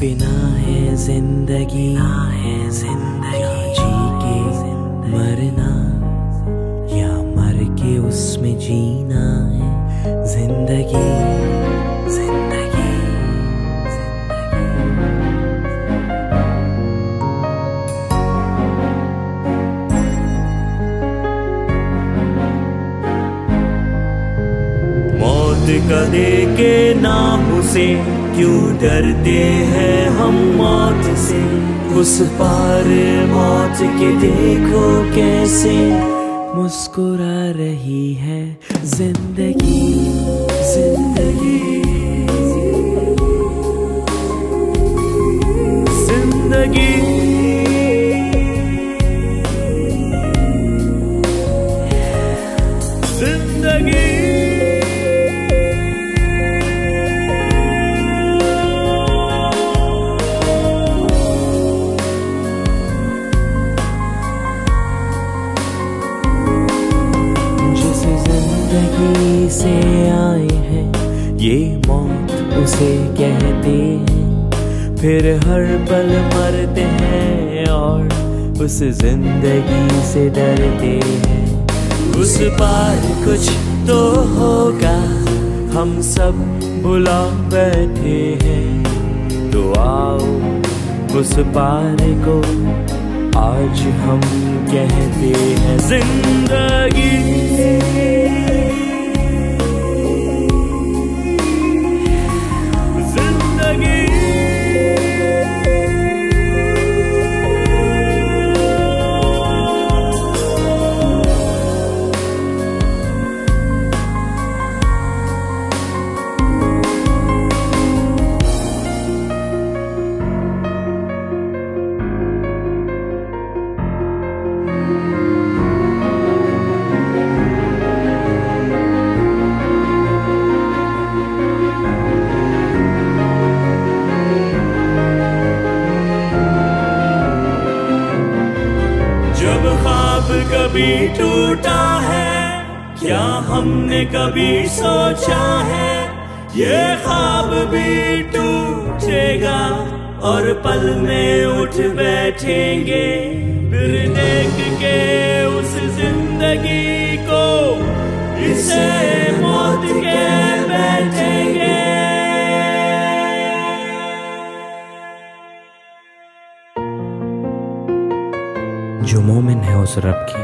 बिना है ज़िंदगी। ना है ज़िंदगी। जी के मरना या मर के उसमें जीना है? ज़िंदगी ज़िंदगी मौत कदे के नाम से क्यों डरते हैं हम मौत से? उस पार मौत के देखो कैसे? मुस्कुरा रही है ज़िंदगी। ज़िंदगी से आए हैं। ये मौत उसे कहते हैं। फिर हर पल मरते हैं और उस ज़िंदगी से डरते हैं। उस पार कुछ तो होगा, हम सब बुला बैठे हैं। तो आओ उस पार को आज हम कहते हैं। ज़िंदगी ज़िंदगी ख्वाब कभी टूटा है? क्या हमने कभी सोचा है? ये ख्वाब भी टूटेगा और पल में उठ बैठेंगे। फिर देख के उस ज़िंदगी को इसे मौत के जो मोमिन है उस रब के।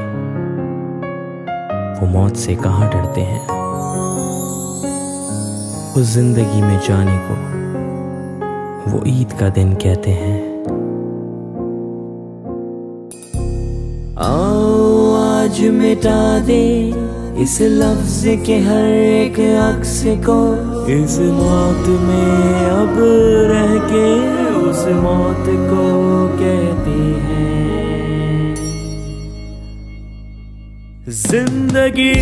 वो मौत से कहाँ डरते हैं? उस ज़िंदगी में जाने को वो ईद का दिन कहते हैं। आज मिटा दे इस लफ्ज के हर एक अक्स को। इस मौत में अब रह के उस मौत को कहते हैं। ज़िंदगी।